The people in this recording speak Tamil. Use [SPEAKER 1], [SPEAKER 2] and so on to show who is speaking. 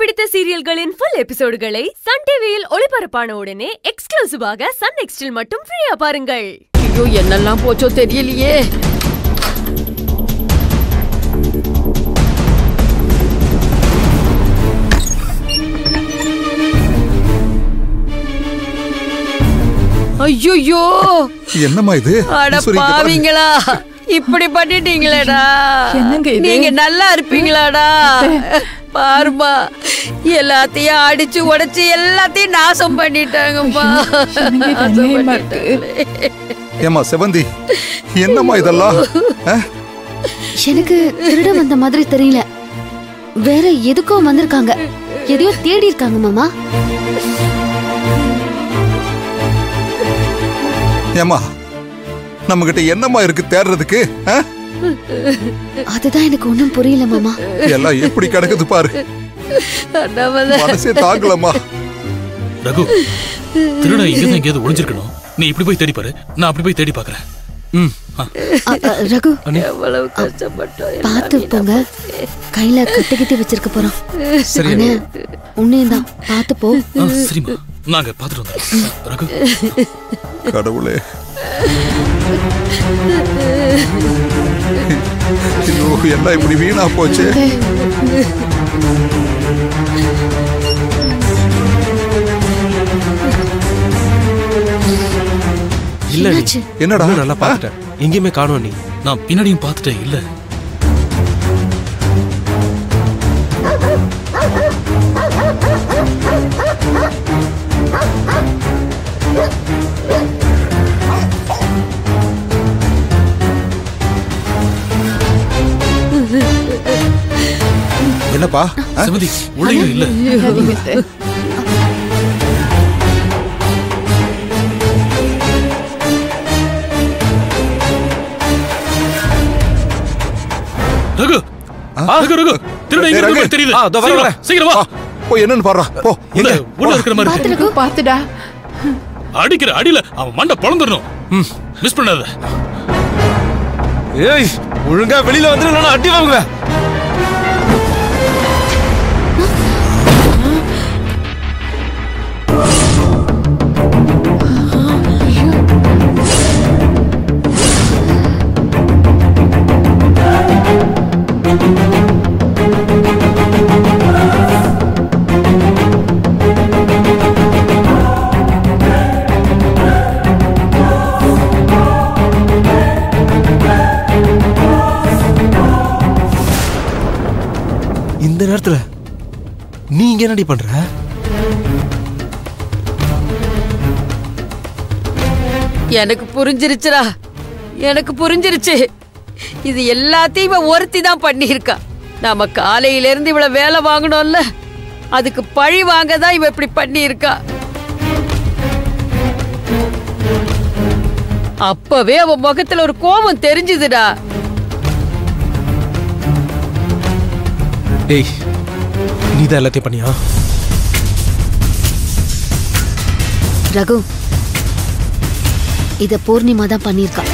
[SPEAKER 1] பிடித்த சீரியல்களின் ஃபுல் எபிசோடுகளை சன் டிவியில் ஒளிபரப்பான உடனே எக்ஸ்க்ளூசிவாக சன் நெக்ஸ்டில் மட்டும் ஃப்ரீயா பாருங்கள்.
[SPEAKER 2] ஐயோ என்னெல்லாம் போச்சோ தெரியலையே. ஐயோ
[SPEAKER 3] என்னம்மா இது?
[SPEAKER 2] அட. பாவிங்களா. இப்படி பண்ணிட்டீங்களேடா
[SPEAKER 4] என்னங்க இது?
[SPEAKER 2] நீங்க நல்லா இருப்பீங்களாடா பாருமா எல்லாத்தையும் அடிச்சு உடைச்சு எல்லாத்தையும் நாசம்? பண்ணிட்டாங்களே.
[SPEAKER 3] ஏம்மா செவந்தி என்னம்மா இதெல்லாம்?
[SPEAKER 5] எனக்கு திருட வந்த மாதிரி தெரியல வேற எதுக்கோ வந்திருக்காங்க எதையோ தேடி இருக்காங்க மாமா
[SPEAKER 3] ஏம்மா நம்ம கிட்ட என்னம்மா இருக்கு தேடுறதுக்கு?
[SPEAKER 5] அதுதான் எனக்கு ஒண்ணும் புரியல மாமா.
[SPEAKER 3] எல்லாம் எப்படி கிடக்குது பாரு. மனசே தாங்கலம்மா.
[SPEAKER 6] ரகு திருடன் இங்கதான் எங்கேயாவது ஒளிஞ்சிருக்கணும். நீ இப்படி போய் தேடி பாரு. நான் அப்படி போய் தேடி பாக்குறேன்.
[SPEAKER 5] ரகு பார்த்து போங்க. கையில கட்டி கட்டி வச்சிருக்க போறோம். ஆனா உன்னையும் தான். பார்த்து போ.
[SPEAKER 6] ஆ, சரிம்மா. நாங்க பாத்துட்டு வந்துடுறோம். ரகு.
[SPEAKER 3] கடவுளே. ஐயோ எல்லாம் இப்படி வீணா போச்சு.
[SPEAKER 7] இல்ல
[SPEAKER 3] என்னடா?
[SPEAKER 7] நல்லா பாத்துட்டேன் எங்கேயுமே காணோம் நீ.
[SPEAKER 6] நான் பின்னாடியும் பார்த்துட்டேன் இல்ல.
[SPEAKER 3] என்னப்பா?
[SPEAKER 6] செமதி உள்ளேயும் இல்ல. ரகு. ரகு ரகு. திருடன்
[SPEAKER 3] ஏய்,
[SPEAKER 6] எங்க
[SPEAKER 3] ரகு.
[SPEAKER 6] இருக்கு தெரியுது.
[SPEAKER 7] ஆ, இதோ வரேன்,
[SPEAKER 6] சீக்கிரம் வா,
[SPEAKER 3] போய் என்னன்னு பாடுறா. போ
[SPEAKER 6] உள்ள உள்ள இருக்கிற மாதிரி
[SPEAKER 5] ரகு
[SPEAKER 4] பாத்துடா.
[SPEAKER 6] அடிக்கிற அடியில அவன் மண்டை பொழந்துடணும் மிஸ் பண்ணாத.
[SPEAKER 7] ஏய் ஒழுங்கா வெளியில வந்துரு இல்லைன்னா அடி வாங்குவேன். இந்த நேரத்துல நீ இங்க என்னடி பண்ற?
[SPEAKER 2] எனக்கு புரிஞ்சிருச்சுடா. எனக்கு புரிஞ்சிருச்சு. இது எல்லாத்தையும் இவ ஒருத்தி தான் பண்ணியிருக்கா. நாம காலையில இருந்து வேலை வாங்கணும்ல. அதுக்கு பழி வாங்க தான் இவ இப்படி பண்ணியிருக்கா. அப்பவே அவ முகத்துல ஒரு கோபம் தெரிஞ்சுதுடா.
[SPEAKER 7] டேய் நீ தான் எல்லாத்தையும் பண்ணியா?
[SPEAKER 5] ரகு இதை பூர்ணிமா தான் பண்ணிருக்கா